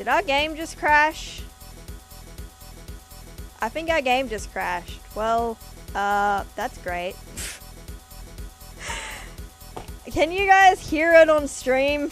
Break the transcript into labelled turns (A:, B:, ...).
A: Did our game just crash? I think our game just crashed. Well, uh, that's great. Can you guys hear it on stream?